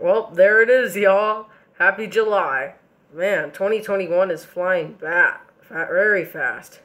Well, there it is, y'all. Happy July. Man, 2021 is flying back very fast.